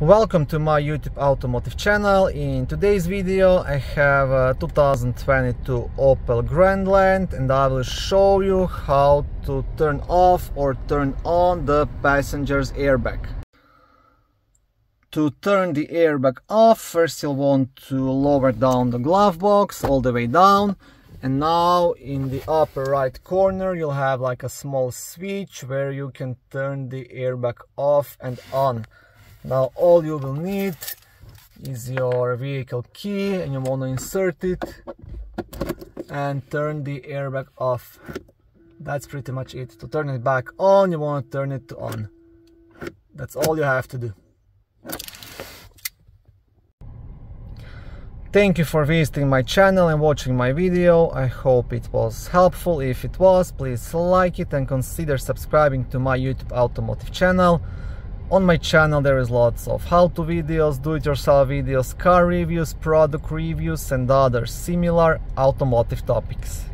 Welcome to my YouTube automotive channel. In today's video I have uh, a 2022 Opel Grandland and I will show you how to turn off or turn on the passenger's airbag. To turn the airbag off, first you'll want to lower down the glove box all the way down and now in the upper right corner you'll have like a small switch where you can turn the airbag off and on. Now all you will need is your vehicle key and you want to insert it and turn the airbag off. That's pretty much it. To turn it back on, you want to turn it to on. That's all you have to do. Thank you for visiting my channel and watching my video. I hope it was helpful. If it was, please like it and consider subscribing to my YouTube automotive channel. On my channel there is lots of how-to videos, do-it-yourself videos, car reviews, product reviews and other similar automotive topics.